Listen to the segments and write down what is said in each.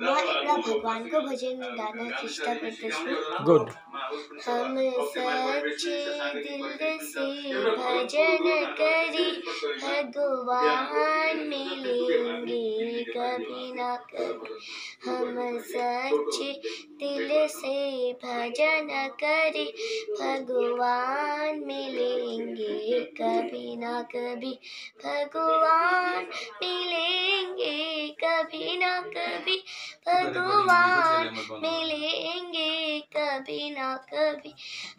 اپنا بھگوان کو بھجن گانا چیشتا کرتے ہیں گڈ ہم سچے دل سے بھجن کری بھگوان ملیں گے کبھی نہ کبھی ہم سچے دل سے بھجن کری بھگوان ملیں کبھی نہ کبھی بھگوان ملیں گے کبھی نہ کبھی بھگوان ملیں گے کبھی نہ کبھی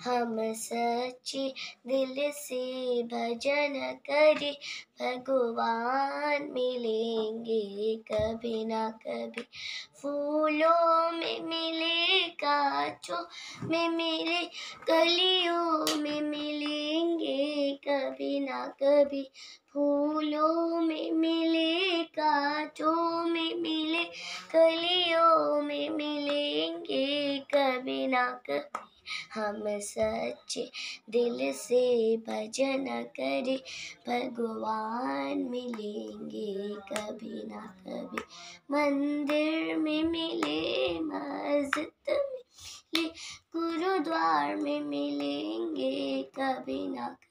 ہم سچی دل سے بھجن کری بھگوان ملیں گے کبھی نہ کبھی پھولوں میں ملے کاچوں میں ملے گلیوں میں ملیں گے کبھی نہ کبھی پھولوں میں ملے کانچوں میں ملے کلیوں میں ملیں گے کبھی نہ کبھی ہم سچے دل سے بھجن کرے بھگوان ملیں گے کبھی نہ کبھی مندر میں ملے مسجد میں ملے گرودوار میں ملیں گے کبھی نہ کبھی